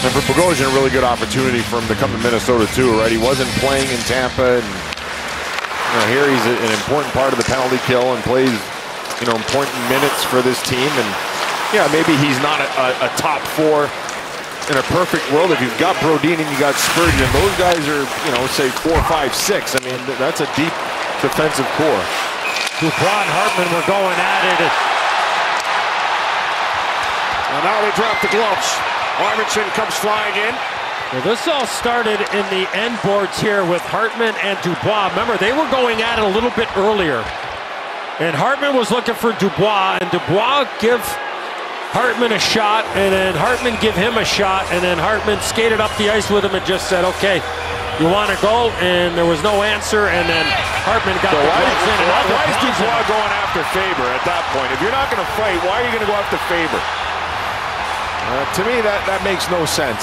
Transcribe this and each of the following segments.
And for Bogosian, a really good opportunity for him to come to Minnesota too, right? He wasn't playing in Tampa, and you know, here he's an important part of the penalty kill and plays, you know, important minutes for this team. And yeah, maybe he's not a, a, a top four in a perfect world. If you've got Brodin and you got Spurgeon, those guys are, you know, say four, five, six. I mean, that's a deep defensive corps. And Hartman were going at it. And now they drop the gloves. Arvidsson comes flying in. Well, this all started in the end boards here with Hartman and Dubois. Remember, they were going at it a little bit earlier. And Hartman was looking for Dubois, and Dubois give Hartman a shot, and then Hartman give him a shot, and then Hartman skated up the ice with him and just said, okay, you want to go? And there was no answer, and then Hartman got so the why, in. Why, why is Dubois going after Faber at that point? If you're not going to fight, why are you going to go after Faber? Uh, to me, that, that makes no sense.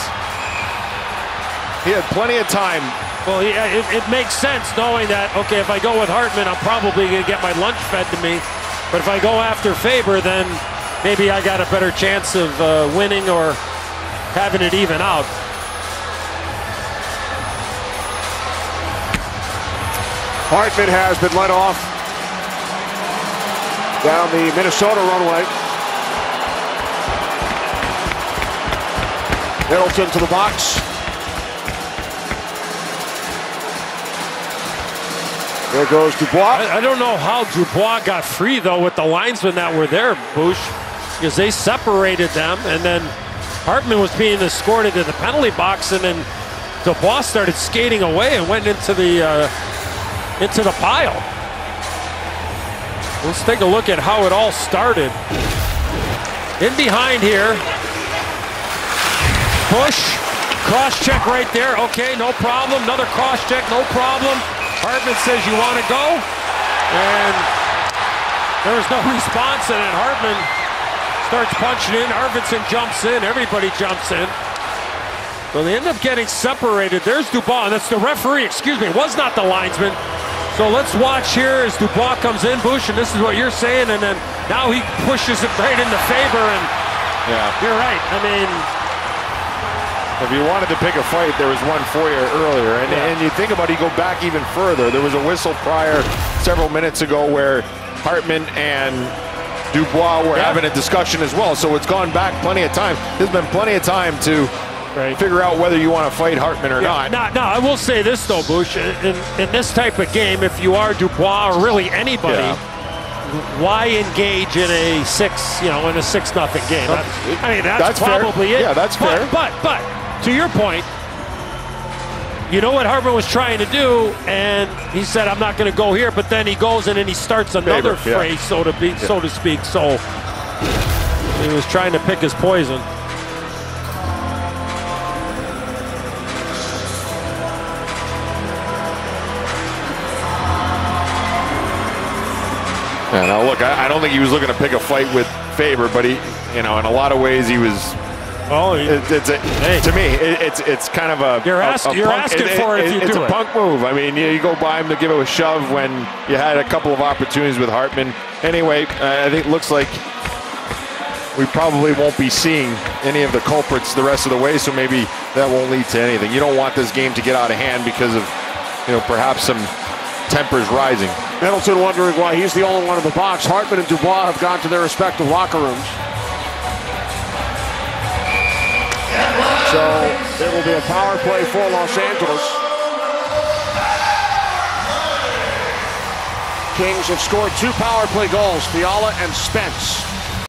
He had plenty of time. Well, yeah, it, it, makes sense knowing that, okay, if I go with Hartman, I'm probably going to get my lunch fed to me. But if I go after Faber, then maybe I got a better chance of uh, winning or having it even out. Hartman has been let off down the Minnesota runway. Middleton to the box. There goes Dubois. I, I, don't know how Dubois got free, though, with the linesmen that were there, Bush, because they separated them, and then Hartman was being escorted to the penalty box, and then Dubois started skating away and went into the uh, into the pile. Let's take a look at how it all started. In behind here, Push. Cross check right there. Okay, no problem. Another cross check, no problem. Hartman says you want to go. And there's no response. And then Hartman starts punching in. Arvidsson jumps in. Everybody jumps in. So they end up getting separated. There's Dubois. That's the referee. Excuse me. It was not the linesman. So let's watch here as Dubois comes in, Bush, and this is what you're saying. And then now he pushes it right into Faber. And yeah, you're right. I mean, if you wanted to pick a fight, there was one for you earlier. And, yeah. and you think about it, you go back even further. There was a whistle prior several minutes ago where Hartman and Dubois were yeah. having a discussion as well. So it's gone back plenty of time. There's been plenty of time to right. figure out whether you want to fight Hartman or yeah. not. No, no, I will say this though, Bush. In, in this type of game, if you are Dubois or really anybody, yeah. why engage in a six, you know, in a six nothing game? That's, I mean, that's, that's probably fair. it. Yeah, that's fair. But, but, but to your point, you know what Hartman was trying to do, and he said, "I'm not going to go here." But then he goes and then he starts another Faber, phrase, yeah. so to be, yeah. so to speak. So he was trying to pick his poison. Yeah, now look, I, I don't think he was looking to pick a fight with Faber, but he, you know, in a lot of ways, he was Oh, it, it's a, hey. to me, it, it's it's kind of a you're, ask, a, a you're punk, asking for it. If you it's do a it. punk move. I mean, you, you, go by him to give it a shove when you had a couple of opportunities with Hartman. Anyway, uh, I think it looks like we probably won't be seeing any of the culprits the rest of the way. So maybe that won't lead to anything. You don't want this game to get out of hand because of you know perhaps some tempers rising. Middleton wondering why he's the only one in the box. Hartman and Dubois have gone to their respective locker rooms. So it will be a power play for Los Angeles. Kings have scored two power play goals, Fiala and Spence.